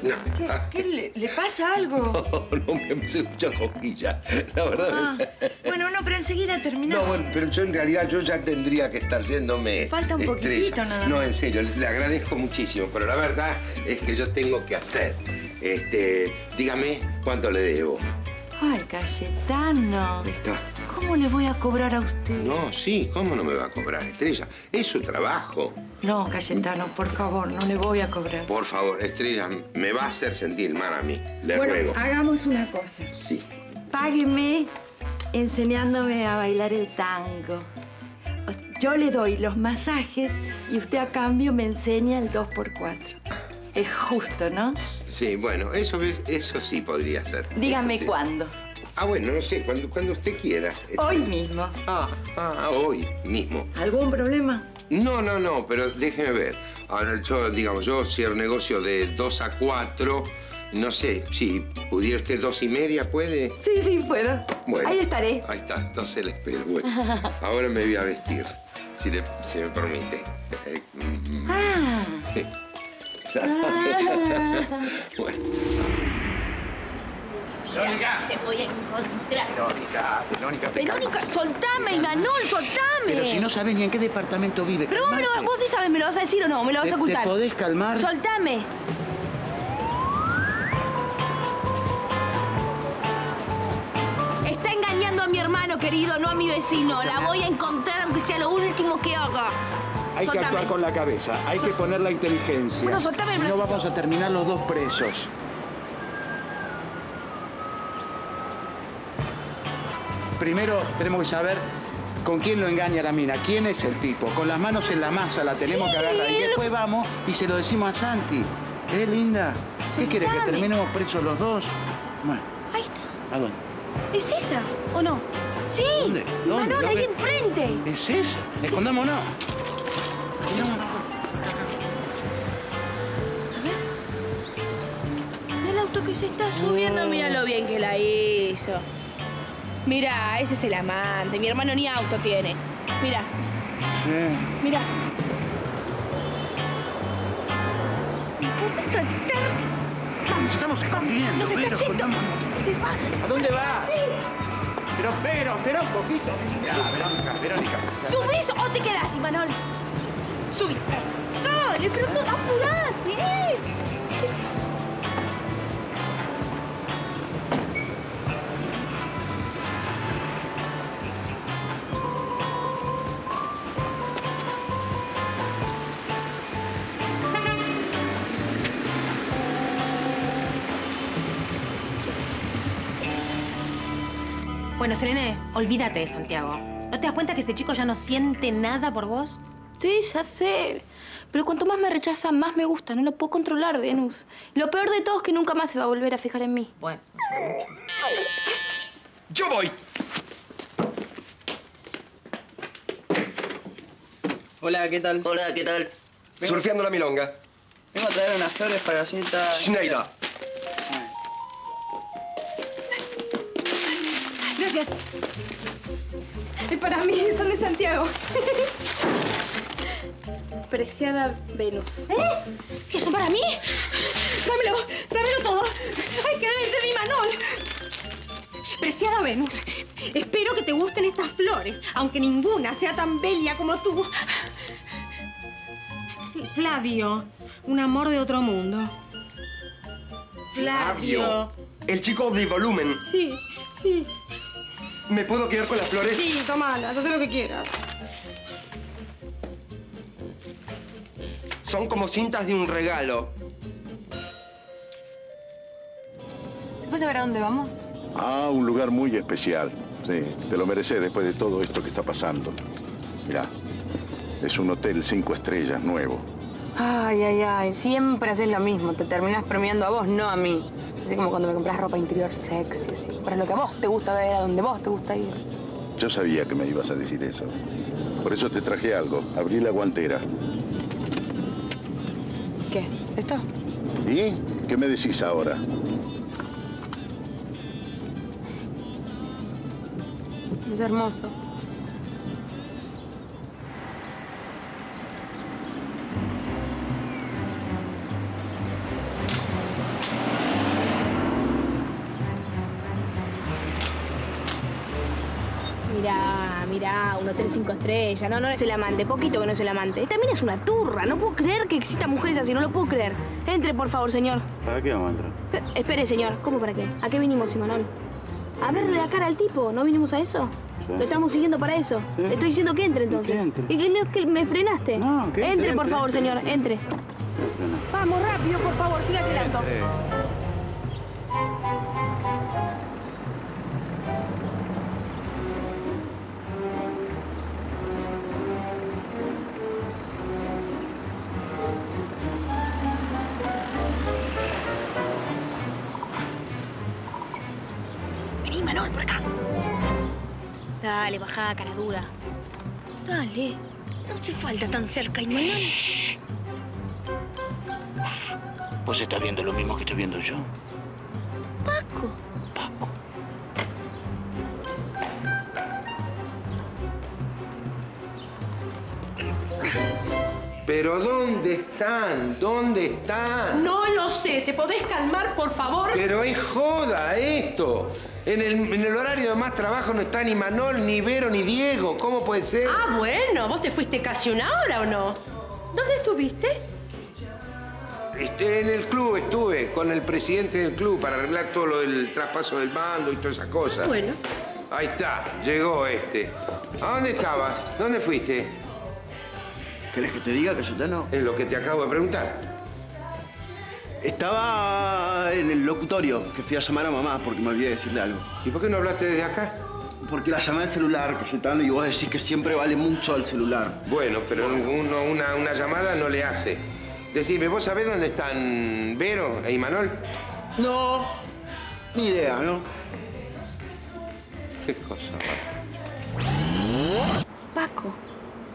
No, ¿Qué, qué le, le pasa algo? no, me puse mucha cosquilla. La verdad. Ah, bueno, no, pero enseguida terminamos. No, bueno, pero yo en realidad yo ya tendría que estar yéndome. Falta un estrella. poquitito nada No, más. en serio, le agradezco muchísimo, pero la verdad es que yo tengo que hacer. Este, dígame cuánto le debo. Ay, Cayetano. Está. ¿Cómo le voy a cobrar a usted? No, sí, ¿cómo no me va a cobrar, Estrella? Es su trabajo. No, Cayetano, por favor, no le voy a cobrar. Por favor, Estrella, me va a hacer sentir mal a mí. Le bueno, ruego. hagamos una cosa. Sí. Págueme enseñándome a bailar el tango. Yo le doy los masajes y usted a cambio me enseña el 2x4. Es justo, ¿no? Sí, bueno, eso, eso sí podría ser. Dígame sí. cuándo. Ah, bueno, no sé, cuando, cuando usted quiera. Hoy mismo. Ah, ah, hoy mismo. ¿Algún problema? No, no, no, pero déjeme ver. Ahora, yo, digamos, yo cierro negocio de 2 a 4. No sé, si pudiera usted dos y media, ¿puede? Sí, sí, puedo. Bueno. Ahí estaré. Ahí está, entonces le espero. Bueno, ahora me voy a vestir, si, le, si me permite. Ah. sí. bueno. Verónica. Te voy a encontrar. Verónica, Verónica, te Verónica, calmas. soltame, Imanol, soltame. Pero si no sabes ni en qué departamento vive. Pero vos, me lo- vos sí sabes, ¿me lo vas a decir o no? ¿Me lo vas ¿Te- a ocultar? te podés calmar? Soltame. Está engañando a mi hermano querido, no a mi vecino. La voy a encontrar aunque sea lo último que haga. Hay que actuar con la cabeza, hay que poner la inteligencia. Bueno, soltame el Si no vamos a terminar los dos presos. Primero tenemos que saber con quién lo engaña la mina, quién es el tipo. Con las manos en la masa la tenemos Sí, que agarrar y lo después vamos y se lo decimos a Santi. ¿Eh, linda? ¿Qué quieres, que terminemos presos los dos? Bueno, Ahí está. ¿a dónde? ¿Es esa o no? Sí. ¿Dónde? ¿Dónde? Imanol, ahí enfrente. ¿Es esa? Escondámonos. Que se está subiendo, mira lo bien que la hizo. Mira, ese es el amante. Mi hermano ni auto tiene. Mira, mira. ¿Me puedes soltar? Vamos, Estamos escondiendo, Nos está yendo. Se va. ¿A dónde va? Pero, pero, pero un poquito. Ya, Verónica, Verónica. ¿Subís o te quedás, Imanol? Subí. Dale, pero tú apurate. ¿eh? ¿Qué Bueno, Selene, olvídate de Santiago. ¿No te das cuenta que ese chico ya no siente nada por vos? Sí, ya sé. Pero cuanto más me rechaza, más me gusta. No lo puedo controlar, Venus. Y lo peor de todo es que nunca más se va a volver a fijar en mí. Bueno, ¡Yo voy! Hola, ¿qué tal? Hola, ¿qué tal? Surfeando la milonga. Vengo a traer unas flores para la señorita... Schneider. Gracias. Es para mí, son de Santiago. Preciada Venus. ¿Eh? ¿Qué son para mí? Dámelo, dámelo todo. Ay, que debe ser de Imanol. Preciada Venus, espero que te gusten estas flores, aunque ninguna sea tan bella como tú. Flavio, un amor de otro mundo. Flavio. El chico de volumen. Sí, sí, ¿Me puedo quedar con las flores? sí, tomala, haz lo que quieras. Son como cintas de un regalo. ¿Se puede saber a dónde vamos? Ah, un lugar muy especial. Sí, te lo mereces después de todo esto que está pasando. Mirá, es un hotel cinco estrellas nuevo. Ay, ay, ay. Siempre haces lo mismo. Te terminas premiando a vos, no a mí. Así como cuando me compras ropa interior sexy, así. Para lo que a vos te gusta ver, a donde vos te gusta ir. Yo sabía que me ibas a decir eso. Por eso te traje algo. Abrí la guantera. ¿Qué? ¿Esto? ¿Y qué me decís ahora? Es hermoso. Mirá, un hotel cinco estrellas. No, no es el amante, poquito que no es el amante. También es una turra. No puedo creer que existan mujeres así, no lo puedo creer. Entre, por favor, señor. ¿Para qué vamos a entrar? Eh, espere, señor. ¿Cómo para qué? ¿A qué vinimos, Imanol? A verle la cara al tipo. ¿No vinimos a eso? Sí. Lo estamos siguiendo para eso. Sí. Le estoy diciendo que entre entonces. que entre. ¿Y qué, que me frenaste? No, que entre, entre, por entre, favor, señor. Entre. Vamos, rápido, por favor. Siga el Manuel, por acá. Dale, bajá, cara dura. Dale. No hace falta tan cerca, Imanol. ¿Vos estás viendo lo mismo que estoy viendo yo? Pero ¿dónde están? ¿Dónde están? No lo sé. ¿Te podés calmar, por favor? Pero es joda esto. En el, en el horario de más trabajo no está ni Manol, ni Vero, ni Diego. ¿Cómo puede ser? Ah, bueno. ¿Vos te fuiste casi una hora o no? ¿Dónde estuviste? Este, en el club estuve con el presidente del club para arreglar todo lo del traspaso del mando y todas esas cosas. Bueno. Ahí está, llegó este. ¿A dónde estabas? ¿Dónde fuiste? ¿Querés que te diga, Cayetano? Es lo que te acabo de preguntar. Estaba en el locutorio, que fui a llamar a mamá porque me olvidé de decirle algo. ¿Y por qué no hablaste desde acá? Porque la llamé al celular, Cayetano, y vos decís que siempre vale mucho el celular. Bueno, pero uno, una, una llamada no le hace. Decime, ¿vos sabés dónde están Vero e Imanol? No, ni idea, ¿no? Qué cosa. Paco.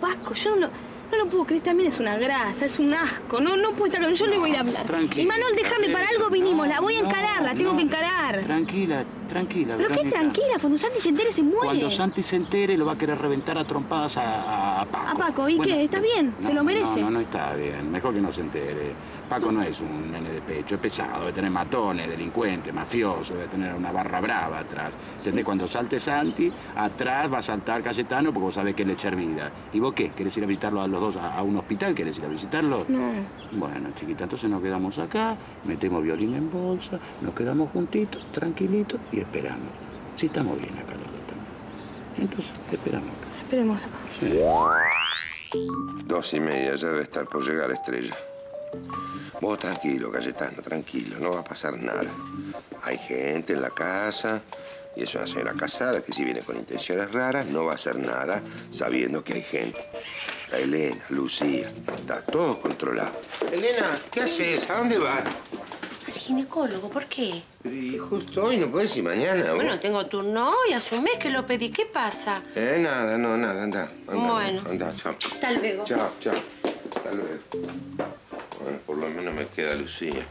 Paco, yo no lo, no lo puedo creer. También es una grasa, es un asco. No, no puedo estar con Yo le voy a ir a hablar. Tranquila, Y Manuel, déjame, para algo vinimos. La voy a encarar, la tengo que encarar. Tranquila, tranquila. Pero qué tranquila, cuando Santi se entere se muere. Cuando Santi se entere, lo va a querer reventar a trompadas a, Paco. A Paco, ¿y qué? ¿Está bien? ¿Se lo merece? No, no, no está bien. Mejor que no se entere. Paco no es un nene de pecho, es pesado, debe tener matones, delincuente, mafioso, debe tener una barra brava atrás. ¿Entendés? Cuando salte Santi, atrás va a saltar Cayetano porque vos sabés que le echa hervida. ¿Y vos qué? ¿Querés ir a visitarlo a los dos a, a un hospital? ¿Querés ir a visitarlo? No. Bueno, chiquita, entonces nos quedamos acá, metemos violín en bolsa, nos quedamos juntitos, tranquilitos y esperamos. Sí, estamos bien acá los dos también. Entonces, esperamos acá. Esperemos. Dos y media, ya debe estar por llegar Estrella. Vos tranquilo, Cayetano, tranquilo, no va a pasar nada. Hay gente en la casa y es una señora casada que si viene con intenciones raras no va a hacer nada sabiendo que hay gente. Está Elena, Lucía, está todo controlado. Elena, ¿qué haces? ¿A dónde vas? Al ginecólogo, ¿por qué? Y justo hoy, no puedes ir mañana. vos? Bueno, tengo turno hoy, hace un mes que lo pedí. ¿Qué pasa? Eh, nada, no, nada, anda. anda Bueno. Anda, chao. Hasta luego. Chao, chao. Hasta luego. Bueno, por lo menos me queda Lucía.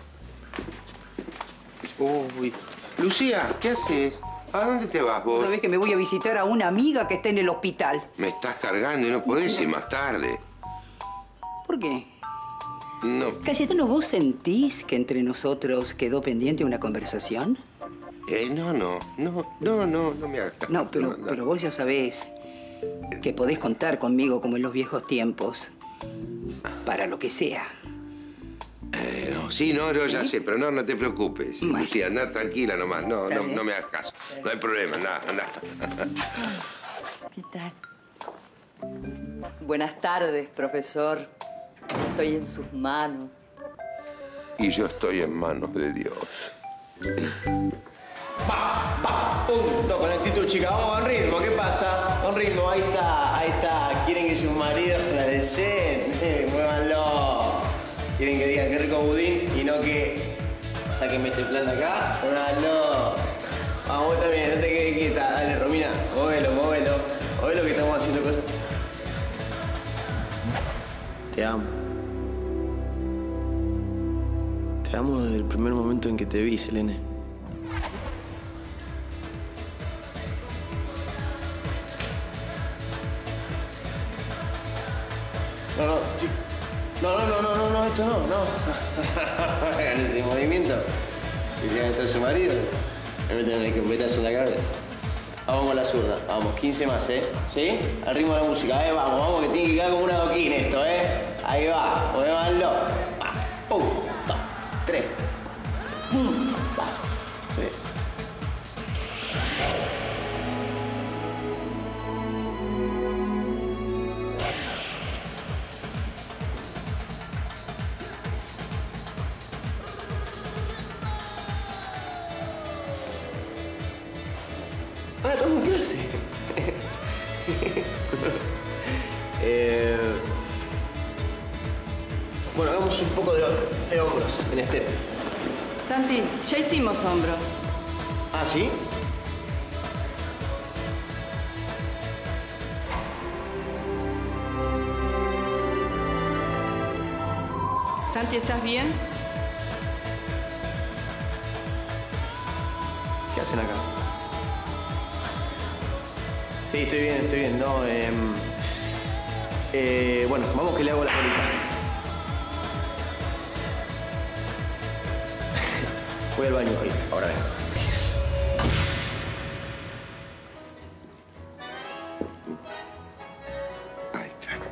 Uy. Lucía, ¿qué haces? ¿A dónde te vas vos? Sabés que me voy a visitar a una amiga que está en el hospital. Me estás cargando y no podés ir más tarde. ¿Por qué? No. Cayetano, ¿vos sentís que entre nosotros quedó pendiente una conversación? Eh, no, no, no, no, no, no me hagas caso. No, pero, no. pero vos ya sabés que podés contar conmigo como en los viejos tiempos. Para lo que sea. Eh, no, sí, no, no, ya sé, pero no, no te preocupes. Bueno. Lucía, anda tranquila nomás. No, no, no me hagas caso. No hay problema, anda, anda. ¿Qué tal? Buenas tardes, profesor. Estoy en sus manos. Y yo estoy en manos de Dios. Punto con actitud, chica. Vamos con ritmo. ¿Qué pasa? Con ritmo. Ahí está, ahí está. Quieren que su marido resplandece. Muévanlo. Quieren que diga qué rico budín y no que sáquenme este plan de acá. Muévanlo. Vamos vos también, no te quedes quieta. Dale, Romina. Móvelo, móvelo. Móvelo que estamos haciendo cosas. Te amo. Te amo desde el primer momento en que te vi, Selene. No. Hagan ese movimiento. Y ya está su marido. Me meten el escopetazo en la cabeza. Vamos con la zurda. Vamos, 15 más, ¿eh? ¿Sí? Al ritmo de la música, ¿eh? Vamos, vamos, que tiene que quedar como una doquín esto, ¿eh? Ahí va, muévanlo. Va. Un, ya hicimos hombro. Ah, ¿sí? Santi, ¿estás bien? ¿Qué hacen acá? Sí, estoy bien, estoy bien. No, em, eh, bueno, vamos que le hago la bolita. Voy al baño ahí, ahora vengo.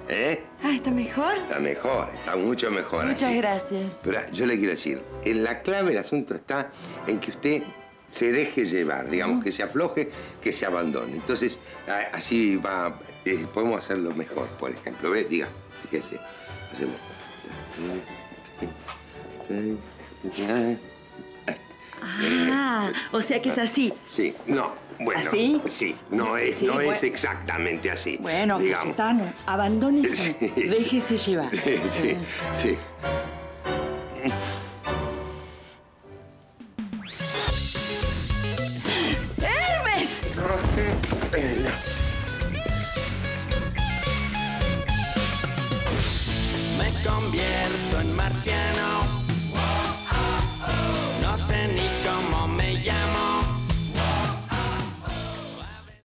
¿Eh? Ah, ¿está mejor? Está mejor, está mucho mejor. Muchas gracias. Pero yo le quiero decir, en la clave del asunto está en que usted se deje llevar, digamos, que se afloje, que se abandone. Entonces, así va, eh, podemos hacerlo mejor, por ejemplo. ¿Ve? Diga, fíjese. Hacemos. Ah, o sea que es así. Sí, no, bueno. ¿Así? Sí, no es, Sí, no bueno. es exactamente así. Bueno, digamos. Cayetano, abandónese, Sí. déjese llevar. Sí, sí, sí.